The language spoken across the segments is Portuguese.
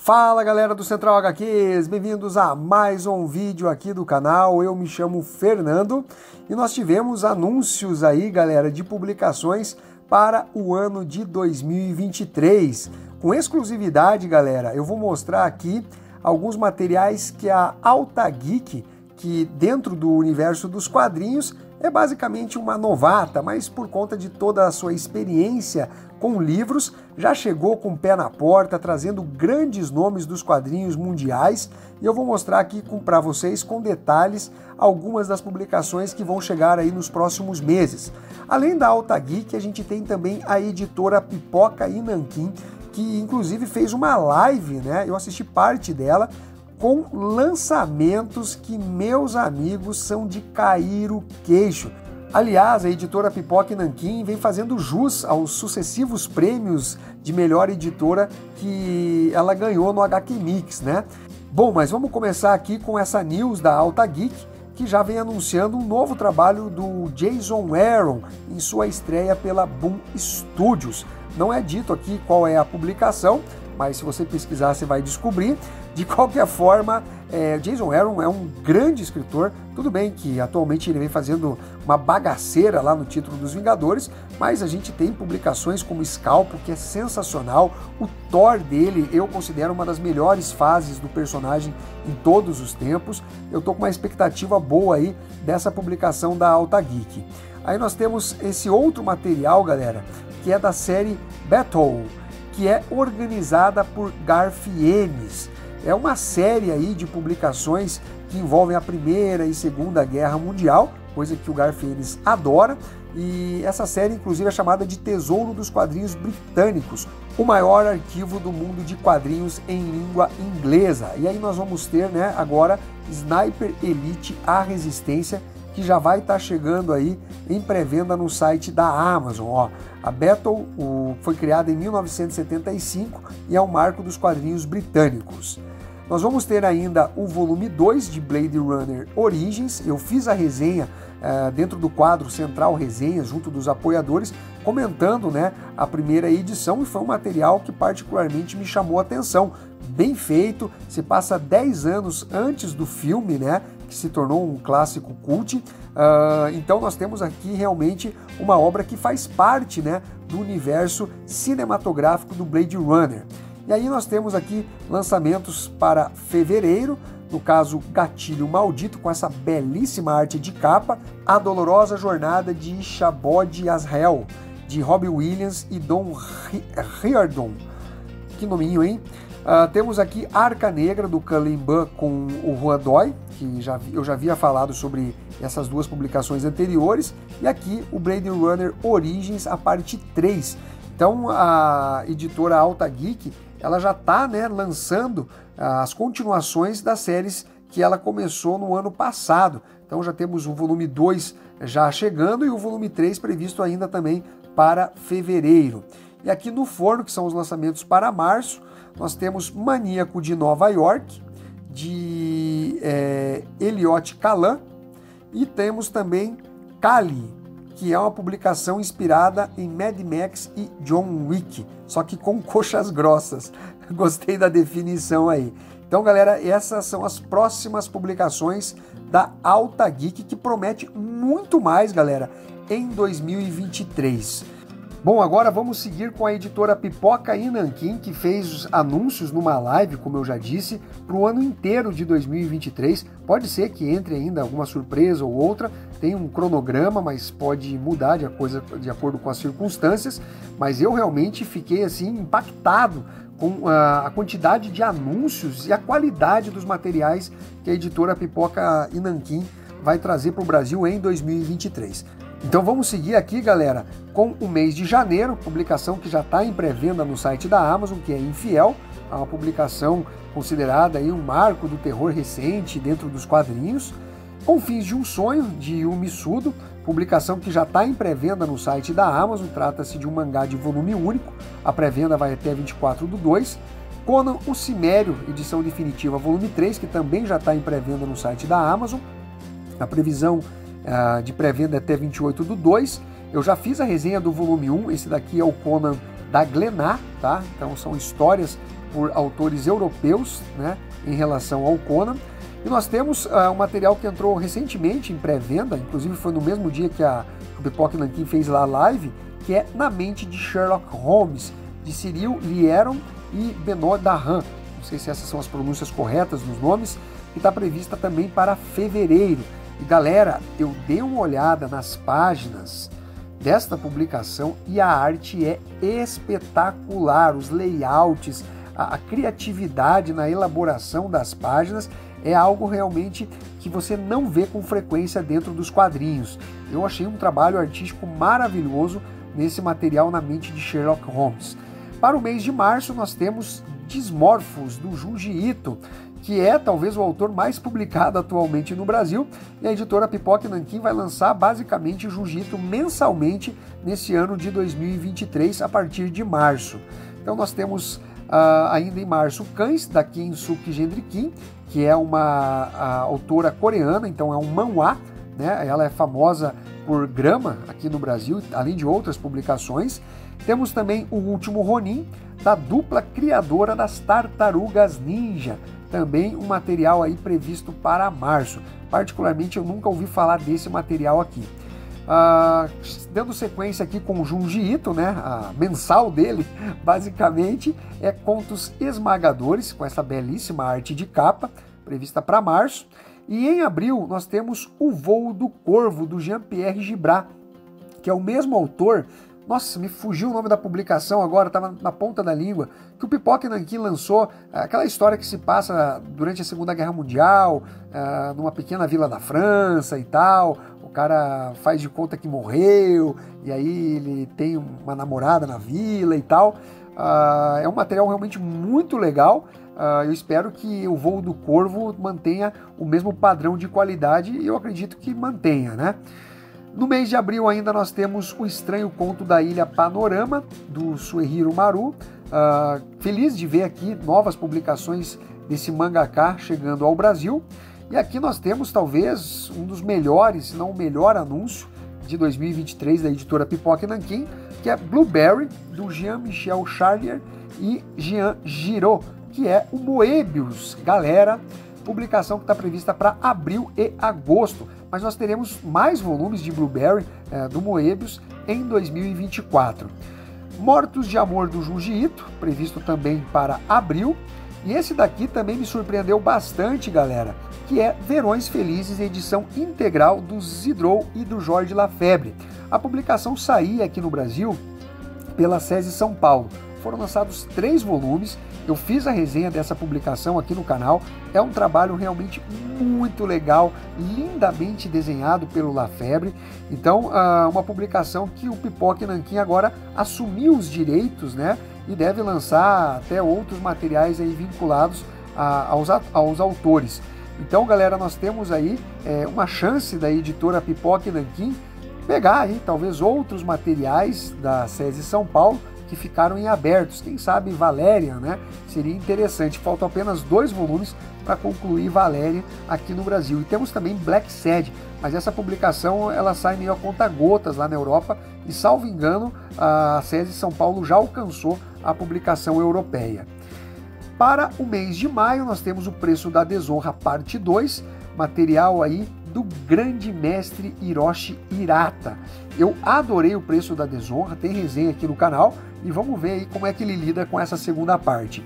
Fala galera do Central HQs, bem-vindos a mais um vídeo aqui do canal. Eu me chamo Fernando e nós tivemos anúncios aí, galera, de publicações para o ano de 2023. Com exclusividade, galera, eu vou mostrar aqui alguns materiais que a Alta Geek, que dentro do universo dos quadrinhos é basicamente uma novata, mas por conta de toda a sua experiência com livros, já chegou com o pé na porta, trazendo grandes nomes dos quadrinhos mundiais. E eu vou mostrar aqui para vocês com detalhes algumas das publicações que vão chegar aí nos próximos meses. Além da Alta Geek, a gente tem também a editora Pipoca e Nanquim, que inclusive fez uma live, né? Eu assisti parte dela com lançamentos que meus amigos são de cair o queixo. Aliás, a editora Pipoca e Nanquim vem fazendo jus aos sucessivos prêmios de melhor editora que ela ganhou no HQ Mix, né? Bom, mas vamos começar aqui com essa news da Alta Geek, que já vem anunciando um novo trabalho do Jason Aaron em sua estreia pela Boom Studios. Não é dito aqui qual é a publicação, mas se você pesquisar você vai descobrir. De qualquer forma, é, Jason Aaron é um grande escritor. Tudo bem que atualmente ele vem fazendo uma bagaceira lá no título dos Vingadores, mas a gente tem publicações como Scalpo, que é sensacional. O Thor dele eu considero uma das melhores fases do personagem em todos os tempos. Eu tô com uma expectativa boa aí dessa publicação da Alta Geek. Aí nós temos esse outro material, galera, que é da série Battle que é organizada por Garfienes. É uma série aí de publicações que envolvem a Primeira e Segunda Guerra Mundial, coisa que o Garfienes adora, e essa série inclusive é chamada de Tesouro dos Quadrinhos Britânicos, o maior arquivo do mundo de quadrinhos em língua inglesa. E aí nós vamos ter, né, agora Sniper Elite A Resistência, que já vai estar tá chegando aí em pré-venda no site da Amazon. Ó, a Battle o, foi criada em 1975 e é o marco dos quadrinhos britânicos. Nós vamos ter ainda o volume 2 de Blade Runner Origins. Eu fiz a resenha uh, dentro do quadro Central Resenhas, junto dos apoiadores, comentando né, a primeira edição e foi um material que particularmente me chamou a atenção. Bem feito, se passa 10 anos antes do filme, né? Que se tornou um clássico cult. Uh, então nós temos aqui realmente uma obra que faz parte né, do universo cinematográfico do Blade Runner. E aí nós temos aqui lançamentos para fevereiro, no caso Gatilho Maldito, com essa belíssima arte de capa, A Dolorosa Jornada de Shabod Azrael, de Robbie Williams e Don Riordan. Que nominho, hein? Uh, temos aqui Arca Negra, do Kalimban com o Juan Doi, que já, eu já havia falado sobre essas duas publicações anteriores, e aqui o Blade Runner Origins, a parte 3. Então a editora Alta Geek ela já está né, lançando as continuações das séries que ela começou no ano passado. Então já temos o volume 2 já chegando e o volume 3 previsto ainda também para fevereiro. E aqui no forno, que são os lançamentos para março, nós temos Maníaco de Nova York, de é, Eliot Calan, e temos também Kali, que é uma publicação inspirada em Mad Max e John Wick, só que com coxas grossas. Gostei da definição aí. Então, galera, essas são as próximas publicações da Alta Geek que promete muito mais, galera, em 2023. Bom, agora vamos seguir com a editora Pipoca e que fez anúncios numa live, como eu já disse, para o ano inteiro de 2023. Pode ser que entre ainda alguma surpresa ou outra, tem um cronograma, mas pode mudar de, coisa, de acordo com as circunstâncias. Mas eu realmente fiquei assim impactado com a, quantidade de anúncios e a qualidade dos materiais que a editora Pipoca e vai trazer para o Brasil em 2023. Então vamos seguir aqui, galera, com o mês de janeiro, publicação que já está em pré-venda no site da Amazon, que é Infiel, é uma publicação considerada aí um marco do terror recente dentro dos quadrinhos. Confins de um Sonho, de Yumi Sudo, publicação que já está em pré-venda no site da Amazon, trata-se de um mangá de volume único, a pré-venda vai até 24 do 2. Conan o Cimério, edição definitiva, volume 3, que também já está em pré-venda no site da Amazon. A previsão uh, de pré-venda até 28 do 2. Eu já fiz a resenha do volume 1, esse daqui é o Conan da Glenar, tá? Então são histórias por autores europeus né, em relação ao Conan. E nós temos uh, um material que entrou recentemente em pré-venda, inclusive foi no mesmo dia que a Pipoca Nankin fez lá a live, que é Na Mente de Sherlock Holmes, de Cyril Lieron e Benoît Dahan. Não sei se essas são as pronúncias corretas dos nomes, que está prevista também para fevereiro. E galera, eu dei uma olhada nas páginas desta publicação e a arte é espetacular, os layouts, a, a criatividade na elaboração das páginas é algo realmente que você não vê com frequência dentro dos quadrinhos. Eu achei um trabalho artístico maravilhoso nesse material na mente de Sherlock Holmes. Para o mês de março, nós temos Dismorphos, do Junji Ito, que é talvez o autor mais publicado atualmente no Brasil, e a editora Pipoca Nankin vai lançar basicamente Ito mensalmente nesse ano de 2023, a partir de março. Então nós temos uh, ainda em março Cães, da Kim Suk Gendrikin, que é uma autora coreana, então é um manhwa, né? ela é famosa por Grama aqui no Brasil, além de outras publicações. Temos também o último Ronin, da dupla criadora das Tartarugas Ninja, também um material aí previsto para março. Particularmente eu nunca ouvi falar desse material aqui. Uh, dando sequência aqui com Junji Ito, né, a mensal dele, basicamente, é Contos Esmagadores, com essa belíssima arte de capa, prevista para março. E em abril nós temos O Voo do Corvo, do Jean-Pierre Gibrat, que é o mesmo autor nossa, me fugiu o nome da publicação agora, estava na ponta da língua, que o Pipoca Nankin lançou, é, aquela história que se passa durante a Segunda Guerra Mundial, é, numa pequena vila da França e tal. O cara faz de conta que morreu, e aí ele tem uma namorada na vila e tal. Uh, é um material realmente muito legal. Uh, eu espero que o voo do Corvo mantenha o mesmo padrão de qualidade e eu acredito que mantenha, né? No mês de abril ainda nós temos o estranho conto da Ilha Panorama, do Suehiro Maru. Uh, feliz de ver aqui novas publicações desse mangaká chegando ao Brasil. E aqui nós temos talvez um dos melhores, se não o melhor anúncio de 2023 da editora Pipoca Nankin, que é Blueberry, do Jean-Michel Charlier e Jean Giraud, que é o Moebius. Galera, publicação que está prevista para abril e agosto. Mas nós teremos mais volumes de Blueberry é, do Moebius em 2024. Mortos de Amor do Junji Ito, previsto também para abril. E esse daqui também me surpreendeu bastante, galera, que é Verões Felizes, edição integral do Zidrou e do Jorge Lafebre. A publicação saía aqui no Brasil pela SESI São Paulo. Foram lançados três volumes eu fiz a resenha dessa publicação aqui no canal. É um trabalho realmente muito legal, lindamente desenhado pelo Lafebre. Então, ah, uma publicação que o Pipoque Nanquim agora assumiu os direitos, né? E deve lançar até outros materiais aí vinculados aos, aos autores. Então, galera, nós temos aí é, uma chance da editora Pipoque Nanquim pegar aí talvez outros materiais da SESI São Paulo que ficaram em abertos. Quem sabe Valéria, né? Seria interessante. Faltam apenas dois volumes para concluir Valéria aqui no Brasil. E temos também Black Sad, mas essa publicação ela sai meio a conta gotas lá na Europa e, salvo engano, a SESI São Paulo já alcançou a publicação europeia. Para o mês de maio, nós temos o Preço da Desonra, parte 2, material aí do grande mestre Hiroshi Hirata. Eu adorei o Preço da Desonra, tem resenha aqui no canal, e vamos ver aí como é que ele lida com essa segunda parte.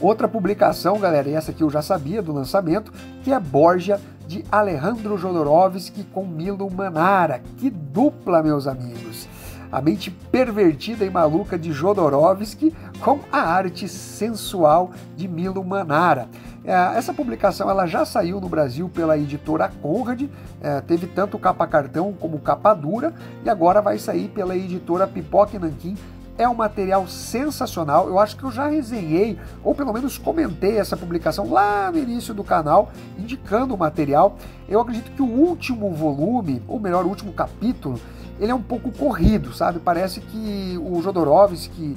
Outra publicação, galera, e essa aqui eu já sabia do lançamento, que é Borgia de Alejandro Jodorowsky com Milo Manara. Que dupla, meus amigos! A mente pervertida e maluca de Jodorowsky com a arte sensual de Milo Manara. É, essa publicação ela já saiu no Brasil pela editora Conrad, é, teve tanto capa cartão como capa dura, e agora vai sair pela editora Pipoque Nanquim. É um material sensacional. Eu acho que eu já resenhei, ou pelo menos comentei essa publicação lá no início do canal, indicando o material. Eu acredito que o último volume, ou melhor, o último capítulo, ele é um pouco corrido, sabe? Parece que o Jodorowsky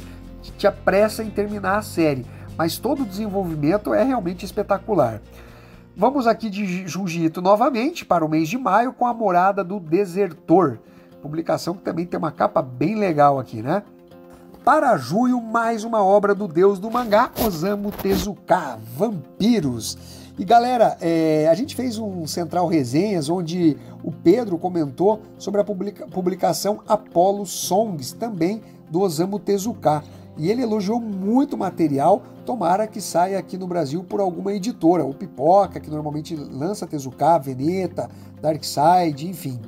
tinha pressa em terminar a série mas todo o desenvolvimento é realmente espetacular. Vamos aqui de Jiu-Jitsu novamente para o mês de maio com a Morada do Desertor, publicação que também tem uma capa bem legal aqui, né? Para junho, mais uma obra do deus do mangá, Osamu Tezuka, Vampiros. E galera, é, a gente fez um Central Resenhas onde o Pedro comentou sobre a publica, publicação Apollo Songs, também do Osamu Tezuka. E ele elogiou muito o material, tomara que saia aqui no Brasil por alguma editora, o Pipoca, que normalmente lança Tezuka, Veneta, Darkside, enfim.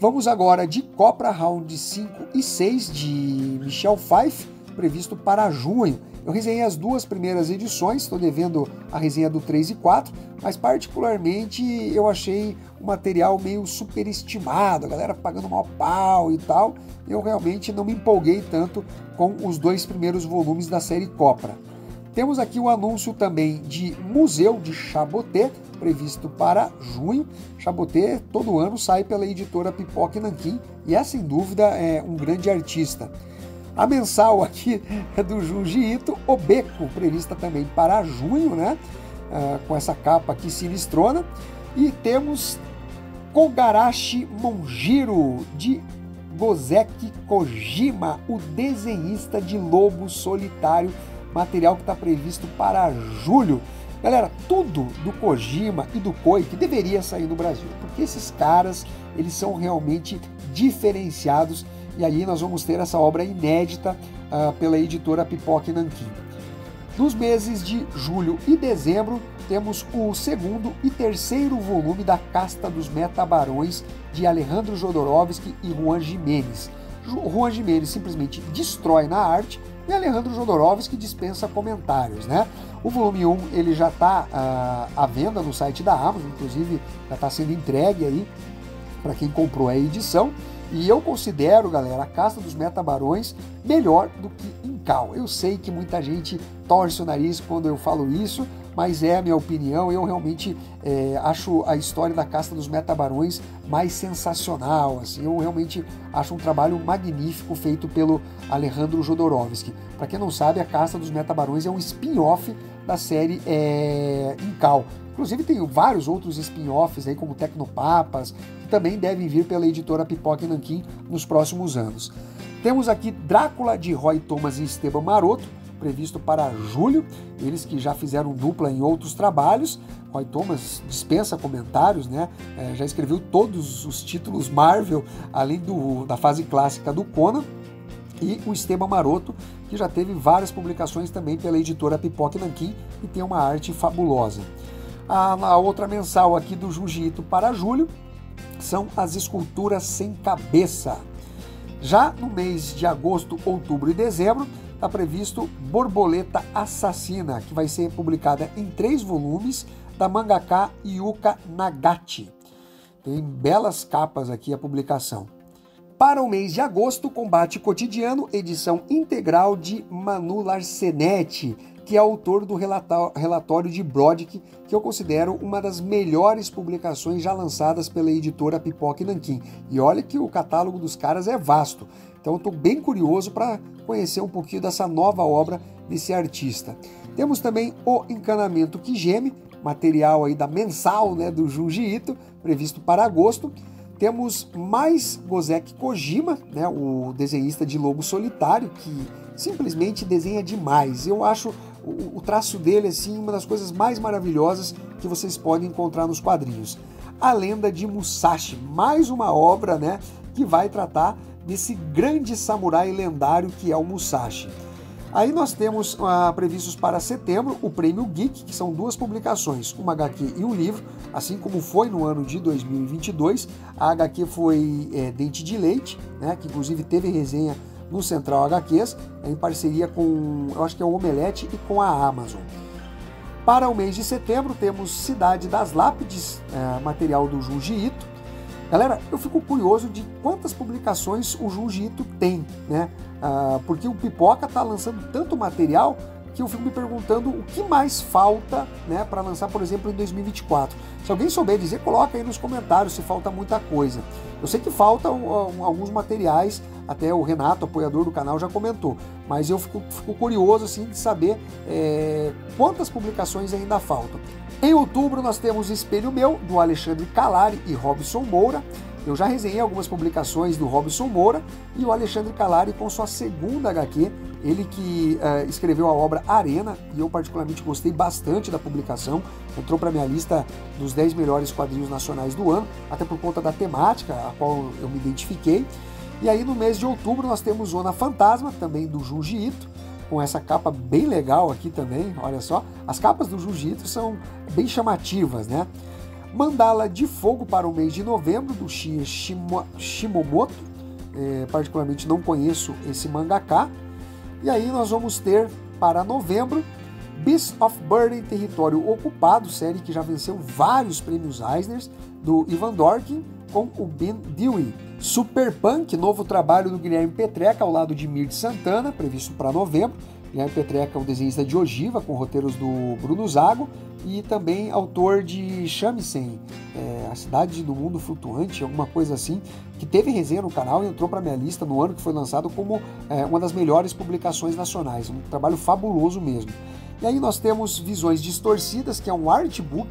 Vamos agora de Copra Round 5 e 6 de Michel Pfeiffer, previsto para junho. Eu resenhei as duas primeiras edições, estou devendo a resenha do 3 e 4, mas particularmente eu achei o material meio superestimado, a galera pagando mal pau e tal. Eu realmente não me empolguei tanto com os dois primeiros volumes da série Copra. Temos aqui o anúncio também de Museu de Chaboté, previsto para junho. Chaboté todo ano sai pela editora Pipoca e Nanquim e é sem dúvida é um grande artista. A mensal aqui é do Junji Ito, Obeko, prevista também para junho, né? Uh, com essa capa aqui sinistrona. E temos Kogarashi Monjiro, de Gozeki Kojima, o desenhista de Lobo Solitário material que está previsto para julho. Galera, tudo do Kojima e do Koi que deveria sair no Brasil, porque esses caras, eles são realmente diferenciados e ali nós vamos ter essa obra inédita uh, pela editora Pipoca e Nanquim. Nos meses de julho e dezembro, temos o segundo e terceiro volume da Casta dos Metabarões de Alejandro Jodorowsky e Juan Jimenez. Juan Jimenez simplesmente destrói na arte e Alejandro Jodorowsky dispensa comentários, né? O volume 1 ele já está uh, ah, à venda no site da Amazon, inclusive já está sendo entregue aí para quem comprou a edição. E eu considero, galera, a Casta dos Metabarões melhor do que Incal. Eu sei que muita gente torce o nariz quando eu falo isso, mas é a minha opinião. Eu realmente é, acho a história da casta dos metabarões mais sensacional. Assim, eu realmente acho um trabalho magnífico feito pelo Alejandro Jodorowsky. Para quem não sabe, a casta dos metabarões é um spin-off da série é, Incal. Inclusive tem vários outros spin-offs aí, como Tecnopapas, que também devem vir pela editora Pipoca e Nanquim nos próximos anos. Temos aqui Drácula de Roy Thomas e Esteban Maroto, previsto para julho. Eles que já fizeram dupla em outros trabalhos. Roy Thomas dispensa comentários, né? É, já escreveu todos os títulos Marvel, além do, da fase clássica do Conan. E o Esteban Maroto, que já teve várias publicações também pela editora Pipoca Nanquim e tem uma arte fabulosa. A, a outra mensal aqui do Jiu-Jitsu para julho são as esculturas sem cabeça. Já no mês de agosto, outubro e dezembro, está previsto Borboleta Assassina, que vai ser publicada em três volumes da mangaka Yuka Nagati. Tem belas capas aqui a publicação. Para o mês de agosto, Combate Cotidiano, edição integral de Manu Larsenetti, que é autor do relatório de Brodick, que eu considero uma das melhores publicações já lançadas pela editora Pipoca e Nanquim. E olha que o catálogo dos caras é vasto. Então estou bem curioso para conhecer um pouquinho dessa nova obra desse artista. Temos também o Encanamento que Geme, material aí da mensal né, do Junji Ito, previsto para agosto. Temos mais Gozek Kojima, né, o desenhista de Lobo Solitário, que simplesmente desenha demais. Eu acho o, traço dele assim uma das coisas mais maravilhosas que vocês podem encontrar nos quadrinhos. A Lenda de Musashi, mais uma obra né, que vai tratar desse grande samurai lendário que é o Musashi. Aí nós temos ah, previstos para setembro o Prêmio Geek, que são duas publicações, uma HQ e um livro, assim como foi no ano de 2022. A HQ foi é, Dente de Leite, né, que inclusive teve resenha no Central HQs, em parceria com, eu acho que é o Omelete e com a Amazon. Para o mês de setembro temos Cidade das Lápides, é, material do Junji Ito, Galera, eu fico curioso de quantas publicações o Junji Ito tem, né? Ah, porque o Pipoca tá lançando tanto material que eu fico me perguntando o que mais falta né, para lançar, por exemplo, em 2024. Se alguém souber dizer, coloca aí nos comentários se falta muita coisa. Eu sei que faltam alguns materiais, até o Renato, apoiador do canal, já comentou, mas eu fico, fico curioso assim, de saber é, quantas publicações ainda faltam. Em outubro nós temos Espelho Meu, do Alexandre Calari e Robson Moura. Eu já resenhei algumas publicações do Robson Moura e o Alexandre Calari com sua segunda HQ, ele que uh, escreveu a obra Arena, e eu particularmente gostei bastante da publicação, entrou para minha lista dos 10 melhores quadrinhos nacionais do ano, até por conta da temática a qual eu me identifiquei. E aí no mês de outubro nós temos Zona Fantasma, também do Junji Ito, com essa capa bem legal aqui também, olha só. As capas do Junji Ito são bem chamativas, né? Mandala de Fogo para o mês de novembro, do Shia Shimomoto. É, particularmente não conheço esse mangaká. E aí nós vamos ter para novembro Beast of Burden Território Ocupado, série que já venceu vários prêmios Eisner, do Ivan Dorkin com o Ben Dewey. Super Punk, novo trabalho do Guilherme Petreca ao lado de Mir Santana, previsto para novembro. Guilherme Petreca é um desenhista de ogiva, com roteiros do Bruno Zago e também autor de Shamisen, é, A Cidade do Mundo Flutuante, alguma coisa assim, que teve resenha no canal e entrou para minha lista no ano que foi lançado como é, uma das melhores publicações nacionais. Um trabalho fabuloso mesmo. E aí nós temos Visões Distorcidas, que é um artbook,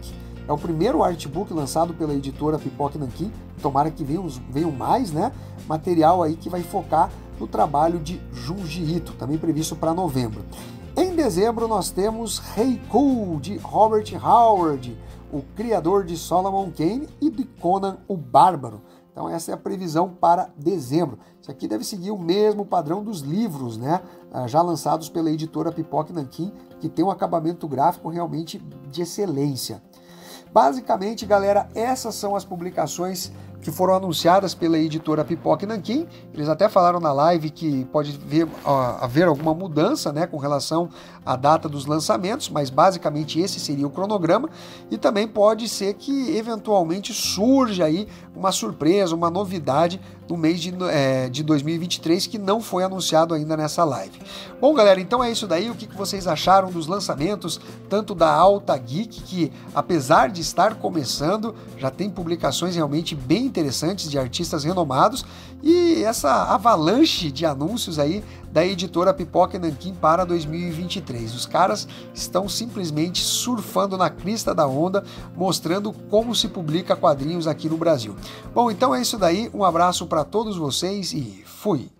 é o primeiro artbook lançado pela editora Pipoca Nankin. Tomara que venham, venham mais, né? Material aí que vai focar no trabalho de Junji Ito, também previsto para novembro. Em dezembro nós temos Hey Cool de Robert Howard, o criador de Solomon Kane e de Conan o Bárbaro. Então essa é a previsão para dezembro. Isso aqui deve seguir o mesmo padrão dos livros, né? Ah, já lançados pela editora Pipoque Nankin, que tem um acabamento gráfico realmente de excelência. Basicamente, galera, essas são as publicações que foram anunciadas pela editora Pipoque Nanquim. Eles até falaram na live que pode ver, haver alguma mudança né, com relação à data dos lançamentos, mas basicamente esse seria o cronograma. E também pode ser que eventualmente surja aí uma surpresa, uma novidade no mês de, é, de 2023 que não foi anunciado ainda nessa live. Bom, galera, então é isso daí. O que, que vocês acharam dos lançamentos, tanto da Alta Geek, que apesar de estar começando, já tem publicações realmente bem interessantes de artistas renomados e essa avalanche de anúncios aí da editora Pipoca Nankin para 2023. Os caras estão simplesmente surfando na crista da onda, mostrando como se publica quadrinhos aqui no Brasil. Bom, então é isso daí. Um abraço para todos vocês e fui!